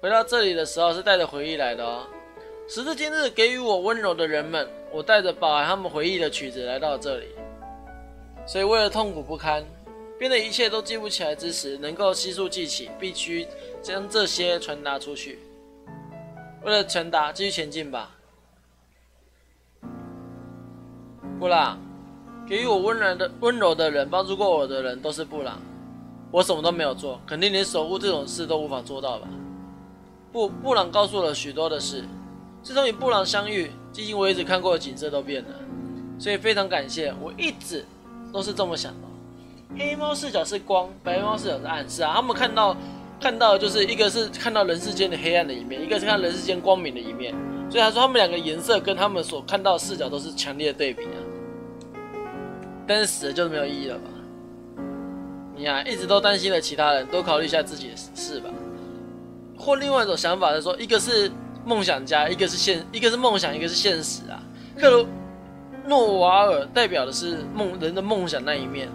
回到这里的时候是带着回忆来的哦。时至今日，给予我温柔的人们，我带着饱含他们回忆的曲子来到这里。所以，为了痛苦不堪，变得一切都记不起来之时，能够悉数记起，必须将这些传达出去。为了传达，继续前进吧。布朗，给予我温暖的温柔的人，帮助过我的人，都是布朗。我什么都没有做，肯定连守护这种事都无法做到吧？布布朗告诉了许多的事。自从与布朗相遇，至今我一直看过的景色都变了，所以非常感谢。我一直都是这么想的。黑猫视角是光，白猫视角是暗，是啊。他们看到看到就是一个是看到人世间的黑暗的一面，一个是看人世间光明的一面。所以他说他们两个颜色跟他们所看到的视角都是强烈的对比啊。但是死了就是没有意义了吧？你啊，一直都担心了其他人，多考虑一下自己的事吧。或另外一种想法是说，一个是。梦想家，一个是现，一个是梦想，一个是现实啊。克罗诺瓦尔代表的是梦人的梦想那一面，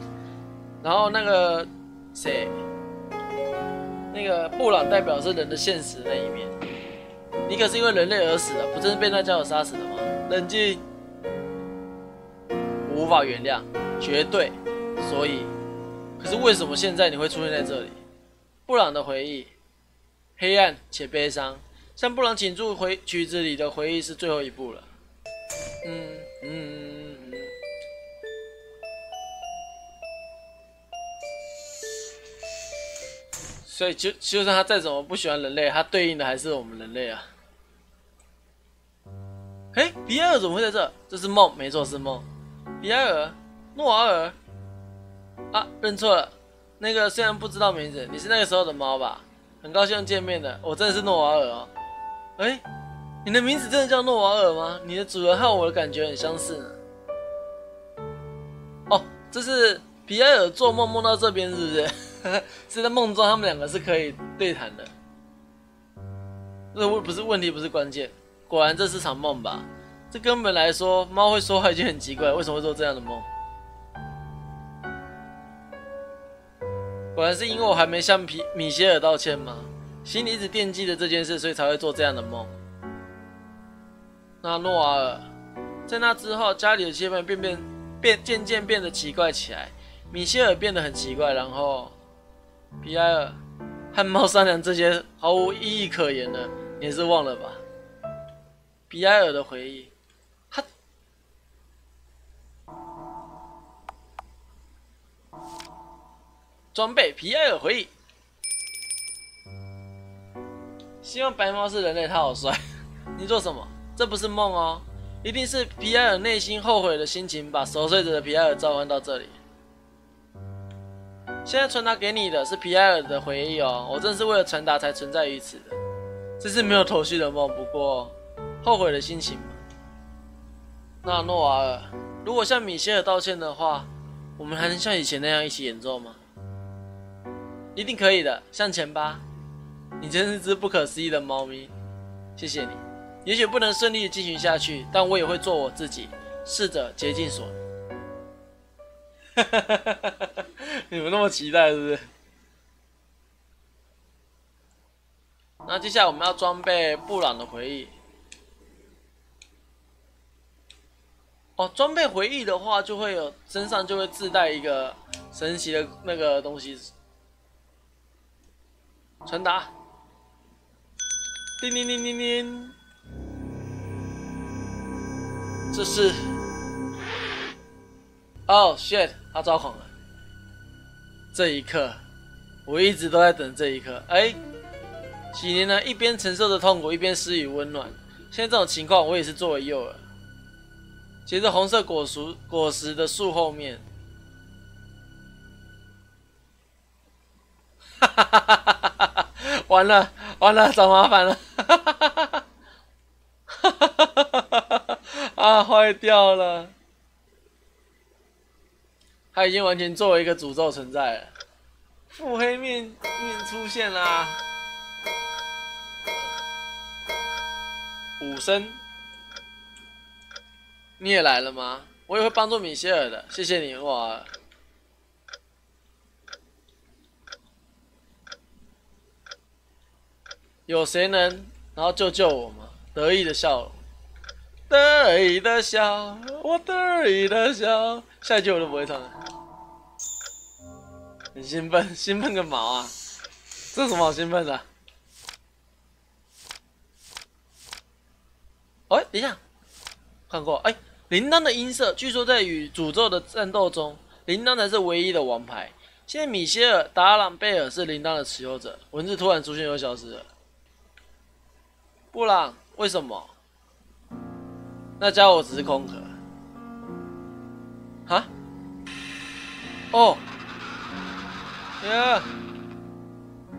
然后那个谁，那个布朗代表是人的现实那一面。你可是因为人类而死的，不正是被那家伙杀死的吗？冷静，无法原谅，绝对。所以，可是为什么现在你会出现在这里？布朗的回忆，黑暗且悲伤。向布朗请注回曲子里的回忆是最后一步了。嗯嗯嗯。所以就就算他再怎么不喜欢人类，他对应的还是我们人类啊。哎，比埃尔怎么会在这？这是梦，没错是梦。比埃尔，诺瓦尔。啊，认错了。那个虽然不知道名字，你是那个时候的猫吧？很高兴见面的，我真的是诺瓦尔哦。哎，你的名字真的叫诺瓦尔吗？你的主人和我的感觉很相似呢。哦，这是皮埃尔做梦梦到这边，是不是？是在梦中他们两个是可以对谈的。这问不是问题，不是关键。果然这是场梦吧？这根本来说，猫会说话已经很奇怪，为什么会做这样的梦？果然是因为我还没向皮米歇尔道歉吗？心里一直惦记着这件事，所以才会做这样的梦。那诺瓦尔在那之后，家里的气氛变变变渐渐变得奇怪起来。米歇尔变得很奇怪，然后皮埃尔和猫商量这些毫无意义可言的，你是忘了吧？皮埃尔的回忆，装备皮埃尔回忆。希望白猫是人类，他好帅。你做什么？这不是梦哦，一定是皮埃尔内心后悔的心情，把熟睡着的皮埃尔召唤到这里。现在传达给你的是皮埃尔的回忆哦，我正是为了传达才存在于此的。这是没有头绪的梦，不过后悔的心情。那诺瓦尔，如果向米歇尔道歉的话，我们还能像以前那样一起演奏吗？一定可以的，向前吧。你真是只不可思议的猫咪，谢谢你。也许不能顺利的进行下去，但我也会做我自己，试着竭尽所能。你们那么期待是不是？那接下来我们要装备布朗的回忆。哦，装备回忆的话，就会有身上就会自带一个神奇的那个东西，传达。叮铃铃铃铃，这是哦，shit，他抓狂了。这一刻，我一直都在等这一刻。哎，几年呢，一边承受着痛苦，一边施予温暖。现在这种情况，我也是作为诱饵。结着红色果树果实的树后面，哈哈哈哈哈哈！完了。完了，找麻烦了，哈哈哈哈哈！啊，坏掉了，他已经完全作为一个诅咒存在了。腹黑面面出现啦，武生，你也来了吗？我也会帮助米歇尔的，谢谢你，我。有谁能然后救救我吗？得意的笑容，得意的笑，我得意的笑。下一句我都不会唱了，很兴奋，兴奋个毛啊！这什么好兴奋的？哎，等一下，看过哎，铃铛的音色，据说在与诅咒的战斗中，铃铛才是唯一的王牌。现在米歇尔·达朗贝尔是铃铛的持有者，文字突然出现又消失了。布朗，为什么？那家伙只是空壳。哈？哦，呀，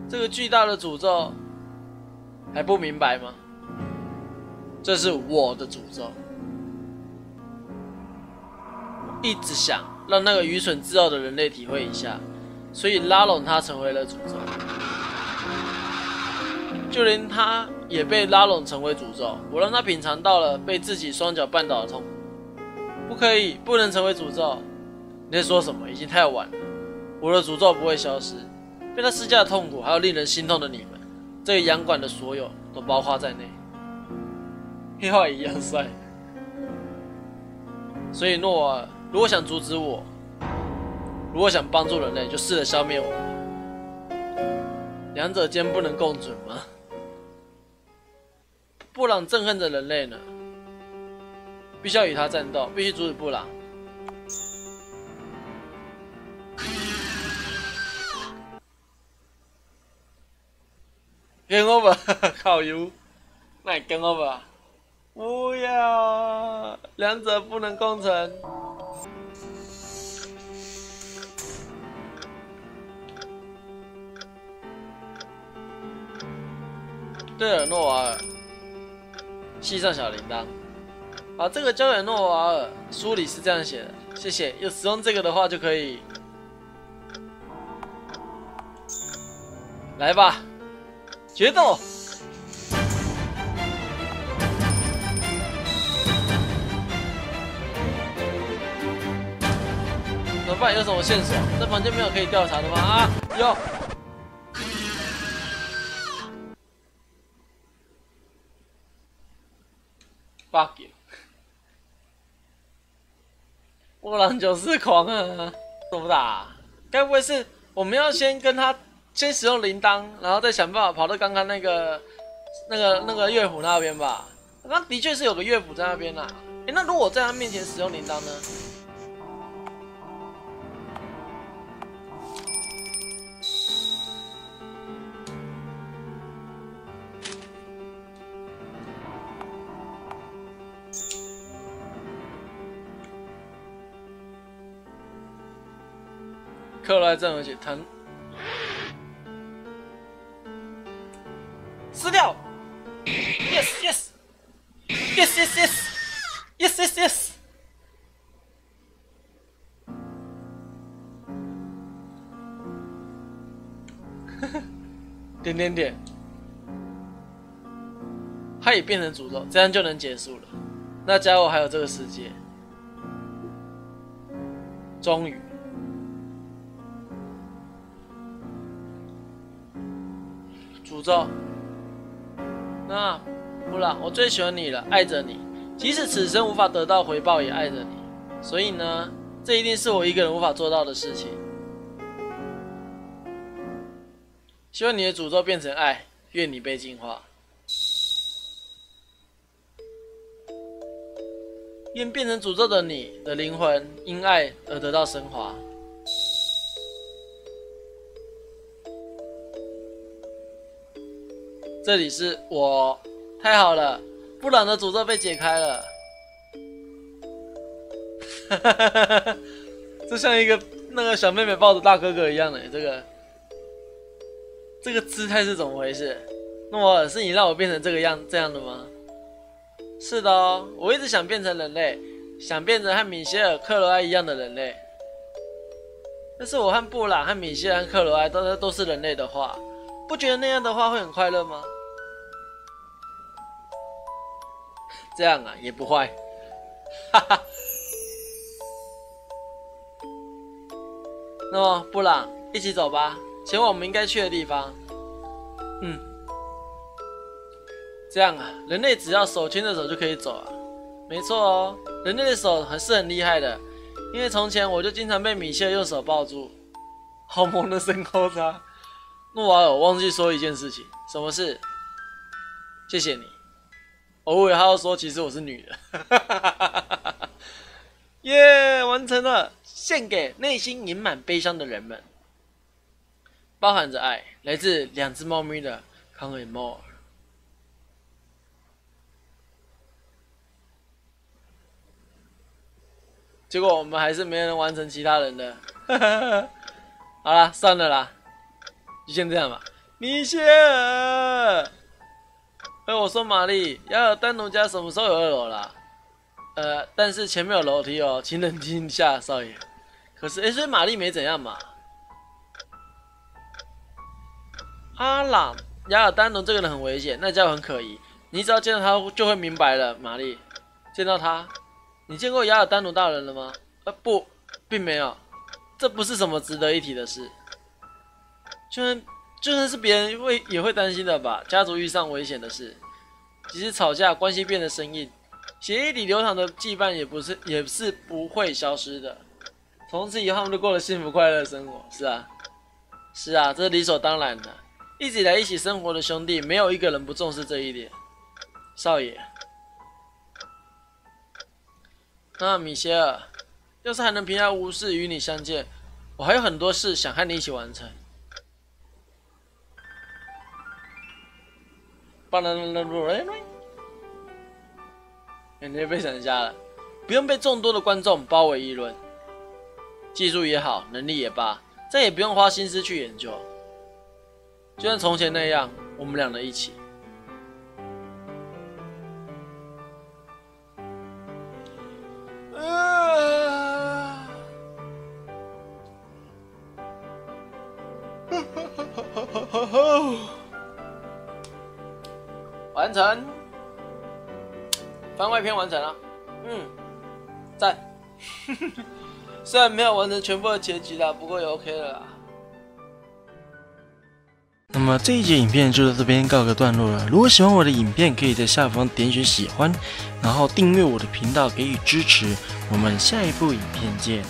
这个巨大的诅咒还不明白吗？这是我的诅咒，一直想让那个愚蠢自傲的人类体会一下。所以拉拢他成为了诅咒，就连他也被拉拢成为诅咒。我让他品尝到了被自己双脚绊倒的痛苦。不可以，不能成为诅咒。你在说什么？已经太晚了。我的诅咒不会消失，被他施加的痛苦，还有令人心痛的你们，这个洋馆的所有都包括在内。黑化一样帅。所以诺尔，如果想阻止我。如果想帮助人类，就试着消灭我。两者间不能共存吗？布朗憎恨着人类呢，必须要与他战斗，必须阻止布朗。Game over，靠油，那 Game over，不要，两者不能共存。对尔诺瓦尔，系上小铃铛。把，这个交给诺瓦尔，书里是这样写的。谢谢，有使用这个的话就可以。来吧，决斗！怎么办？有什么线索？这房间没有可以调查的吗？啊，有。Fuck you！波浪九四狂啊，怎么打？该不会是我们要先跟他先使用铃铛，然后再想办法跑到刚刚那个那个那个乐府那边吧？那的确是有个乐府在那边呐。哎，那如果在他面前使用铃铛呢？克莱正而且疼，撕掉，yes yes. Yes yes yes. Yes yes yes，点点点，他也变成诅咒，这样就能结束了。那家伙还有这个世界，终于。咒。那布朗，我最喜欢你了，爱着你，即使此生无法得到回报，也爱着你。所以呢，这一定是我一个人无法做到的事情。希望你的诅咒变成爱，愿你被净化，愿变成诅咒的你的灵魂因爱而得到升华。这里是我，太好了，布朗的诅咒被解开了。哈哈哈哈哈哈！这像一个那个小妹妹抱着大哥哥一样的，这个这个姿态是怎么回事？诺尔，是你让我变成这个样这样的吗？是的哦，我一直想变成人类，想变成和米歇尔·克罗埃一样的人类。但是我和布朗和米歇尔·克罗埃都都是人类的话，不觉得那样的话会很快乐吗？这样啊，也不坏，哈哈。那么，布朗，一起走吧，前往我们应该去的地方。嗯，这样啊，人类只要手牵着手就可以走啊。没错哦，人类的手还是很厉害的，因为从前我就经常被米切用手抱住，好萌的身高差。诺瓦尔忘记说一件事情，什么事？谢谢你。偶尔还要说，其实我是女的。耶，完成了，献给内心隐满悲伤的人们，包含着爱，来自两只猫咪的 Come and More。结果我们还是没人完成其他人的，好了，算了啦，就先这样吧。米歇尔，哎，我说玛丽，要有丹奴家什么时候有二楼啦？呃，但是前面有楼梯哦，请冷静一下，少爷。可是，哎，所以玛丽没怎样嘛。阿朗，雅尔丹奴这个人很危险，那家伙很可疑，你只要见到他就会明白了。玛丽，见到他。你见过雅尔丹奴大人了吗？呃，不，并没有。这不是什么值得一提的事。就算就算是别人会也会担心的吧。家族遇上危险的事，即使吵架，关系变得生硬，血液里流淌的羁绊也不是也是不会消失的。从此以后，他们就过了幸福快乐的生活。是啊，是啊，这是理所当然的。一直以来一起生活的兄弟，没有一个人不重视这一点。少爷。那米歇尔，要是还能平安无事与你相见，我还有很多事想和你一起完成。巴啦啦啦啦啦！感觉被闪瞎了，不用被众多的观众包围议论。技术也好，能力也罢，再也不用花心思去研究。就像从前那样，我们两人一起。完成，番外篇完成了，嗯，赞。虽然没有完成全部的结局啦，不过也 OK 了啦。那么这一节影片就到这边告个段落了。如果喜欢我的影片，可以在下方点选喜欢，然后订阅我的频道给予支持。我们下一部影片见。